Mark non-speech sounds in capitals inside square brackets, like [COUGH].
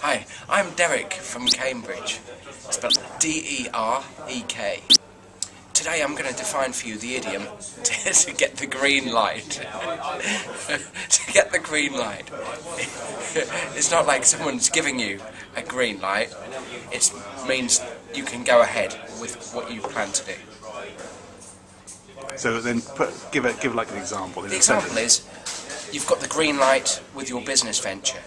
Hi, I'm Derek from Cambridge, spelled D-E-R-E-K. Today I'm going to define for you the idiom to, [LAUGHS] to get the green light. [LAUGHS] to get the green light. [LAUGHS] it's not like someone's giving you a green light. It means you can go ahead with what you plan to do. So then, put, give it, give like an example. The example is, you've got the green light with your business venture.